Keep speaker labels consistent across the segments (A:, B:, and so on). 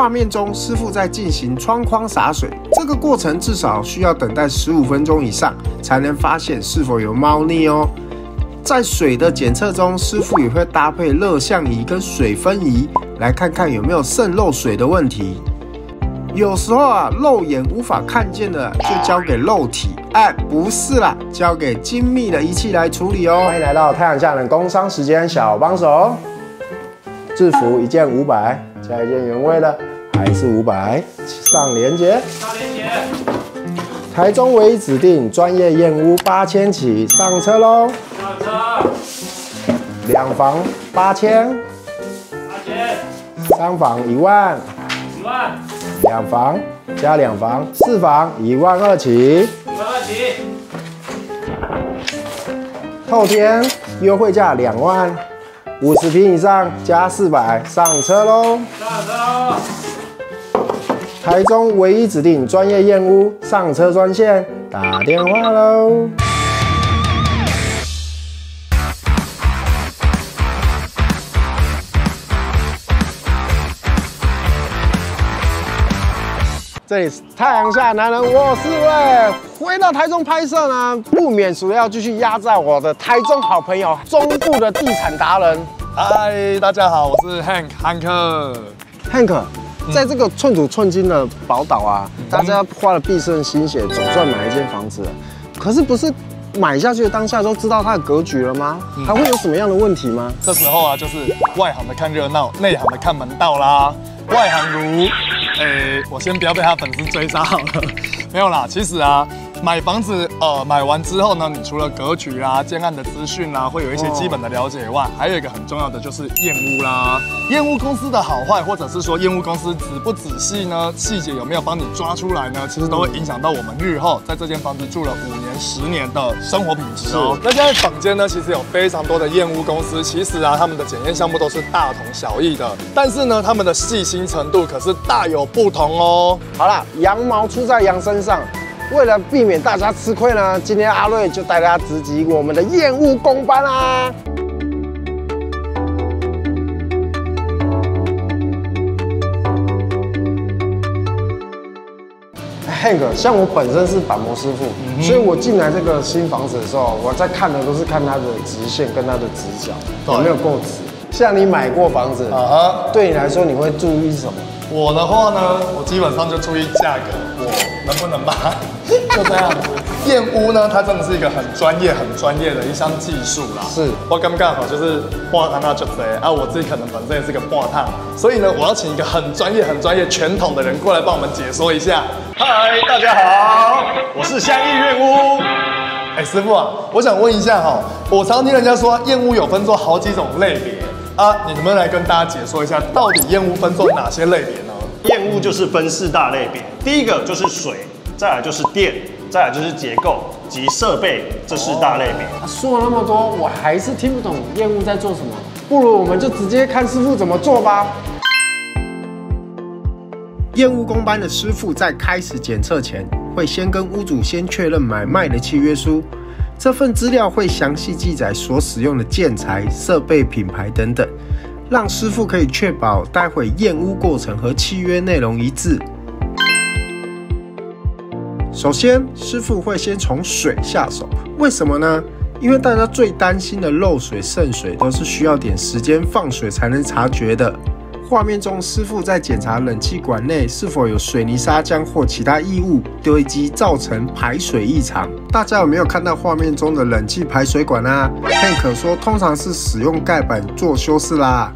A: 画面中，师傅在进行窗框洒水，这个过程至少需要等待十五分钟以上，才能发现是否有猫腻哦。在水的检测中，师傅也会搭配热像仪跟水分仪，来看看有没有渗漏水的问题。有时候啊，肉眼无法看见的，就交给肉体。哎，不是啦，交给精密的仪器来处理哦。欢迎来到太阳下的工商时间小帮手。制服一件五百，加一件原味的，还是五百。上链接。
B: 上链接。
A: 台中唯一指定专业验屋八千起，上车喽。
B: 上车。
A: 两房八千。
B: 八千。
A: 三房一万。
B: 一万。
A: 两房加两房，四房一万二起。
B: 一万二起。
A: 后天优惠价两万，五十平以上加四百，上车喽！
B: 上车喽！
A: 台中唯一指定专业验屋，上车专线打电话喽！这里是太阳下男人，我是魏。回到台中拍摄呢，不免俗的要继续压榨我的台中好朋友，中部的地产达人。
C: 嗨，大家好，我是 Hank 汉克。
A: Hank，在这个寸土寸金的宝岛啊，大家花了毕生心血，总算买一间房子了。可是不是买下去的当下都知道它的格局了吗？还会有什么样的问题吗？
C: 这时候啊，就是外行的看热闹，内行的看门道啦。外行如，诶，我先不要被他粉丝追杀好了。没有啦，其实啊，买房子，呃，买完之后呢，你除了格局啦、建案的资讯啦，会有一些基本的了解以外，还有一个很重要的就是验屋啦。验屋公司的好坏，或者是说验屋公司仔不仔细呢，细节有没有帮你抓出来呢？其实都会影响到我们日后在这间房子住了五年、十年的生活品质哦。那现在坊间呢，其实有非常多的验屋公司，其实啊，他们的检验项目都是大同小异的，但是呢，他们的细心程度可是大有不同哦。
A: 好啦，羊毛出在羊身上。为了避免大家吃亏呢，今天阿瑞就带大家直击我们的验屋公班啦。Hank，像我本身是板模师傅，所以我进来这个新房子的时候，我在看的都是看它的直线跟它的直角有没有够直。像你买过房子，
C: 啊哈，
A: 对你来说你会注意什么？
C: 我的话呢，我基本上就注意价格，我能不能买，就这样子。燕屋呢，它真的是一个很专业、很专业的一项技术啦。
A: 是
C: 我刚刚好就是挂烫那就贼啊，我自己可能本身也是个挂烫，所以呢，我要请一个很专业、很专业、全统的人过来帮我们解说一下。嗨，大家好，我是香溢燕屋。哎，师傅啊，我想问一下哈，我常听人家说燕屋有分做好几种类别啊，你能不能来跟大家解说一下，到底验屋分作哪些类别呢？
D: 验屋就是分四大类别，第一个就是水，再来就是电，再来就是结构及设备这四大类别。
A: 说了那么多，我还是听不懂业务在做什么。不如我们就直接看师傅怎么做吧。验屋工班的师傅在开始检测前，会先跟屋主先确认买卖的契约书。这份资料会详细记载所使用的建材、设备品牌等等，让师傅可以确保待会验屋过程和契约内容一致。首先，师傅会先从水下手，为什么呢？因为大家最担心的漏水、渗水都是需要点时间放水才能察觉的。画面中，师傅在检查冷气管内是否有水泥砂浆或其他异物堆积，造成排水异常。大家有没有看到画面中的冷气排水管啊？Hank 说，通常是使用盖板做修饰啦。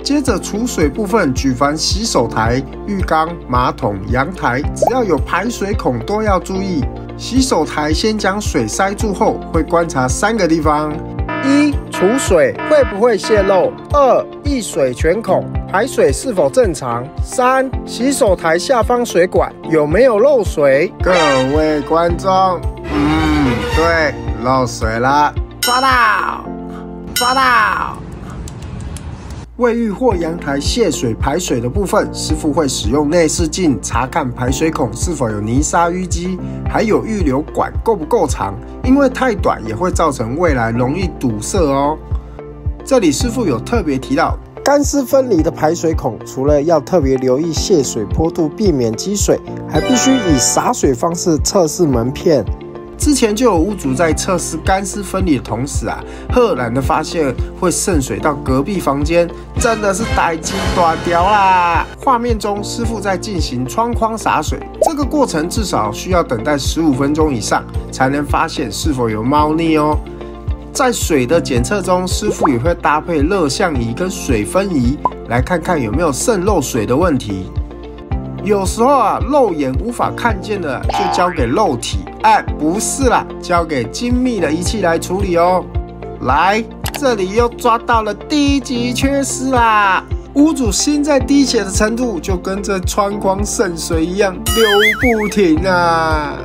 A: 接着储水部分，举凡洗手台、浴缸、马桶、阳台，只要有排水孔都要注意。洗手台先将水塞住后，会观察三个地方：一、储水会不会泄漏；二、溢水全孔，排水是否正常；三、洗手台下方水管有没有漏水。各位观众，嗯，对，漏水了，抓到，抓到。卫浴或阳台泄水排水的部分，师傅会使用内视镜查看排水孔是否有泥沙淤积，还有预留管够不够长，因为太短也会造成未来容易堵塞哦。这里师傅有特别提到，干湿分离的排水孔，除了要特别留意泄水坡度，避免积水，还必须以洒水方式测试门片。之前就有屋主在测试干湿分离的同时啊，赫然的发现会渗水到隔壁房间，真的是呆鸡断掉啦！画面中师傅在进行窗框洒水，这个过程至少需要等待十五分钟以上，才能发现是否有猫腻哦。在水的检测中，师傅也会搭配热像仪跟水分仪，来看看有没有渗漏水的问题。有时候啊，肉眼无法看见的，就交给肉体。哎，不是啦，交给精密的仪器来处理哦。来，这里又抓到了低级缺失啦！屋主心在滴血的程度，就跟这窗框渗水一样流不停啊！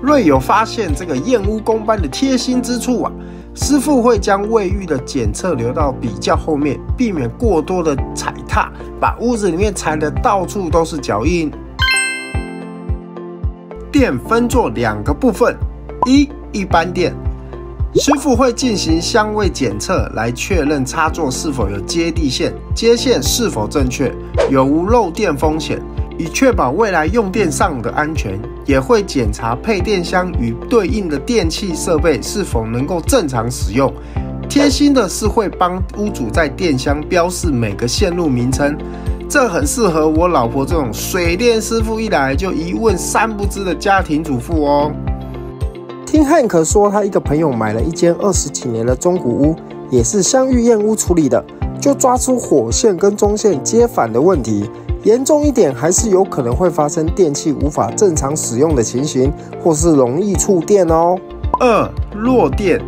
A: 瑞有发现这个燕屋工班的贴心之处啊。师傅会将卫浴的检测留到比较后面，避免过多的踩踏，把屋子里面踩的到处都是脚印。电分作两个部分，一一般电，师傅会进行相位检测，来确认插座是否有接地线，接线是否正确，有无漏电风险。以确保未来用电上的安全，也会检查配电箱与对应的电器设备是否能够正常使用。贴心的是会帮屋主在电箱标示每个线路名称，这很适合我老婆这种水电师傅一来就一问三不知的家庭主妇哦。听汉克说，他一个朋友买了一间二十几年的中古屋，也是相遇燕屋处理的，就抓出火线跟中线接反的问题。严重一点，还是有可能会发生电器无法正常使用的情形，或是容易触电哦。二弱电，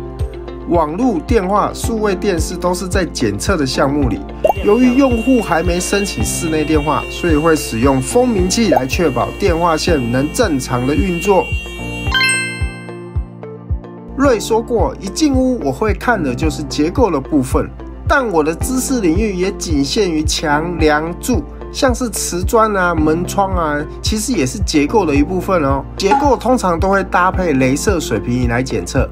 A: 网络电话、数位电视都是在检测的项目里。由于用户还没申请室内电话，所以会使用蜂鸣器来确保电话线能正常的运作。瑞说过，一进屋我会看的就是结构的部分，但我的知识领域也仅限于墙、梁、柱。像是瓷砖啊、门窗啊，其实也是结构的一部分哦。结构通常都会搭配镭射水平仪来检测，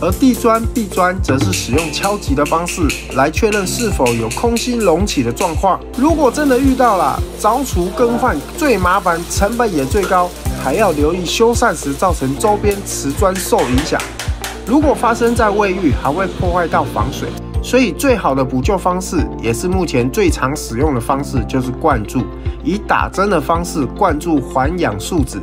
A: 而地砖、壁砖则是使用敲击的方式来确认是否有空心隆起的状况。如果真的遇到了，凿除更换最麻烦，成本也最高，还要留意修缮时造成周边瓷砖受影响。如果发生在卫浴，还会破坏到防水。所以，最好的补救方式，也是目前最常使用的方式，就是灌注，以打针的方式灌注环氧树脂，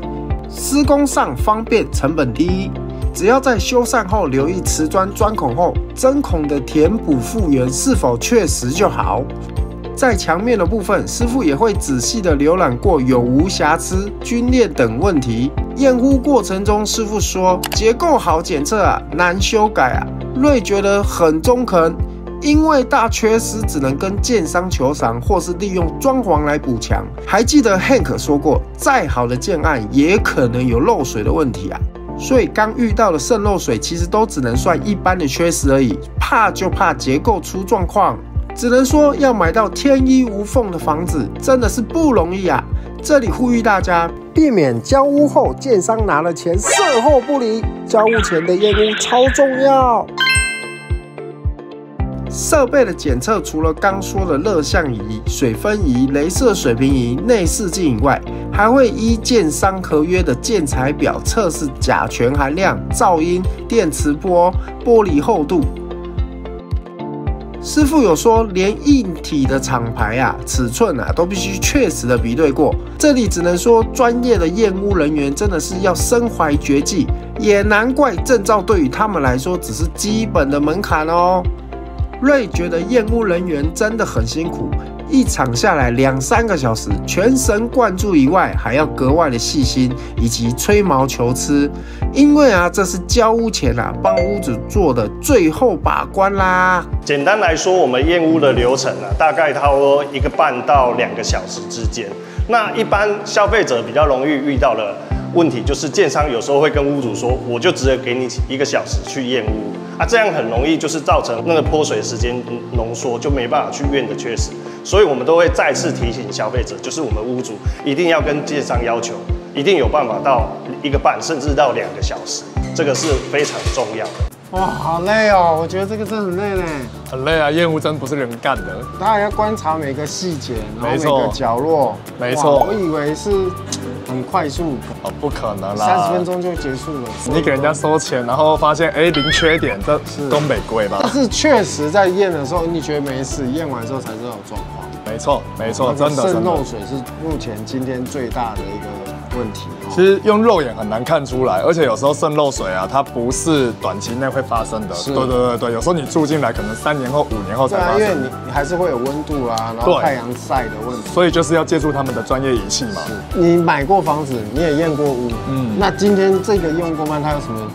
A: 施工上方便，成本低。只要在修缮后留意瓷砖钻孔后针孔的填补复原是否确实就好。在墙面的部分，师傅也会仔细的浏览过有无瑕疵、皲裂等问题。验屋过程中，师傅说结构好检测啊，难修改啊。瑞觉得很中肯。因为大缺失，只能跟建商求偿，或是利用装潢来补强。还记得 Hank 说过，再好的建案也可能有漏水的问题啊。所以刚遇到的渗漏水，其实都只能算一般的缺失而已。怕就怕结构出状况，只能说要买到天衣无缝的房子，真的是不容易啊。这里呼吁大家，避免交屋后建商拿了钱售后不理，交屋前的验屋超重要。设备的检测，除了刚说的热像仪、水分仪、镭射水平仪、内视镜以外，还会依建商合约的建材表测试甲醛含量、噪音、电磁波、玻璃厚度。师傅有说，连硬体的厂牌啊、尺寸啊，都必须确实的比对过。这里只能说，专业的验屋人员真的是要身怀绝技，也难怪证照对于他们来说只是基本的门槛哦。瑞觉得验屋人员真的很辛苦，一场下来两三个小时，全神贯注以外，还要格外的细心以及吹毛求疵。因为啊，这是交屋前啊帮屋主做的最后把关啦。
D: 简单来说，我们验屋的流程啊，大概差不多一个半到两个小时之间。那一般消费者比较容易遇到的问题，就是建商有时候会跟屋主说，我就只有给你一个小时去验屋。啊，这样很容易就是造成那个泼水时间浓缩，就没办法去验的缺失。所以我们都会再次提醒消费者，就是我们屋主一定要跟建商要求，一定有办法到一个半甚至到两个小时，这个是非常重要的。
B: 哇，好累哦！我觉得这个真的很累嘞。
C: 很累啊，厌恶真不是人干的。
B: 当然要观察每个细节，然后每个角落。
C: 没错
B: 我以为是很快速，
C: 哦，不可能啦，
B: 三十分。钟就结束了。
C: 你给人家收钱，然后发现哎零缺点，这是东北贵吧
B: 但？是确实在验的时候，你觉得没事，验完之后才知道有状况。
C: 没错，没错，真的
B: 渗漏。水是目前今天最大的一个问题。哦
C: 其实用肉眼很难看出来，而且有时候渗漏水啊，它不是短期内会发生的。对对对对，有时候你住进来，可能三年后、五年后才
B: 对啊，
C: 发生
B: 因为你。你还是会有温度啊，然后太阳晒的问题。
C: 所以就是要借助他们的专业仪器嘛。
B: 你买过房子，你也验过屋，
C: 嗯
B: 嗯，那今天这个用工班它有什么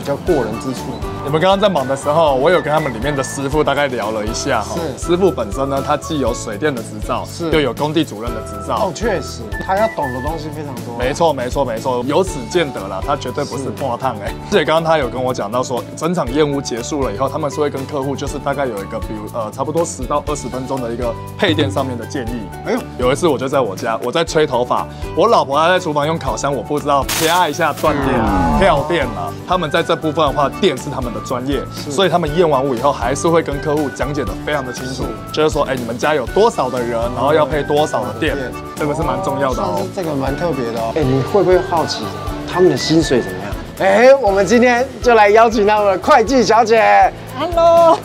B: 比较过人之处？
C: 你们刚刚在忙的时候，我有跟他们里面的师傅大概聊了一下哈。
B: 是
C: 师傅本身呢，他既有水电的执照，
B: 是
C: 又有工地主任的执照。
B: 哦，确实，他要懂的东西非常多。
C: 没错，没错，没错，由此见得啦，他绝对不是破烫哎。而且刚刚他有跟我讲到说，整场验屋结束了以后，他们是会跟客户就是大概有一个，比如呃差不多十到二十分钟的一个配电上面的建议。
B: 哎呦，
C: 有一次我就在我家，我在吹头发，我老婆她在厨房用烤箱，我不知道啪一下断电跳电了。他们在这部分的话，电是他们的专业，所以他们验完屋以后还是会跟客户讲解的非常的清楚，就是说，哎，你们家有多少的人，然后要配多少的电，这个是蛮重要的哦。
B: 这个蛮特别的哦。哎，你会不会好奇他们的薪水怎么样？哎，我们今天就来邀请到我们的会计小姐
E: ，Hello，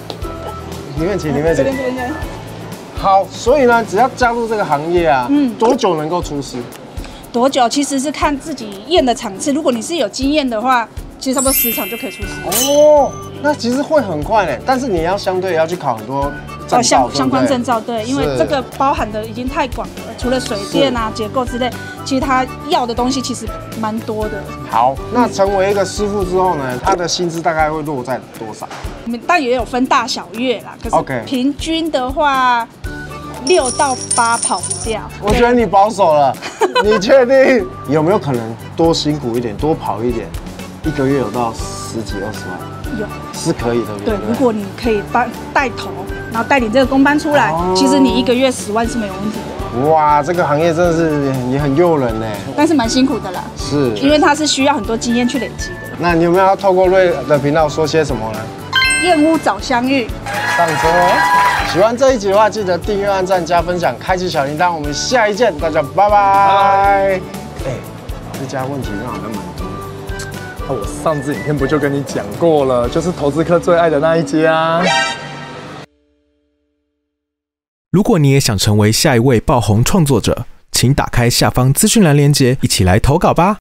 B: 里面请，里面请。
E: 这边这边，
B: 好，所以呢，只要加入这个行业啊，
E: 嗯
B: 多久能够出师？
E: 多久其实是看自己验的场次。如果你是有经验的话，其实差不多十场就可以出师。
B: 哦，那其实会很快呢，但是你要相对要去考很多证照
E: 哦，相相关证照，对，因为
B: 是
E: 这个包含的已经太广了，除了水电啊、结构之类，其实他要的东西其实蛮多的。
B: 好，那成为一个师傅之后呢，他的薪资大概会落在多少？
E: 我们但也有分大小月啦，可是平均的话，六到八跑不掉。
B: 我觉得你保守了，你确定有没有可能多辛苦一点，多跑一点，一个月有到十几二十万，
E: 有
B: 是可以的，
E: 对，如果你可以帮带头，然后带领这个公班出来，
B: 哦
E: 其实你一个月十万是没有问题的，
B: 哇，这个行业真的是也很诱人呢。
E: 但是蛮辛苦的啦，
B: 是，
E: 因为它是需要很多经验去累积的。
B: 那你有没有要透过瑞的频道说些什么呢？
E: 燕屋早相遇，
B: 上车哦！喜欢这一集的话，记得订阅、按赞、加分享、开启小铃铛。我们下一见，大家拜拜。哎，这家问题让好像
C: 我上次影片不就跟你讲过了，就是投资客最爱的那一家。
F: 如果你也想成为下一位爆红创作者，请打开下方资讯栏链接，一起来投稿吧。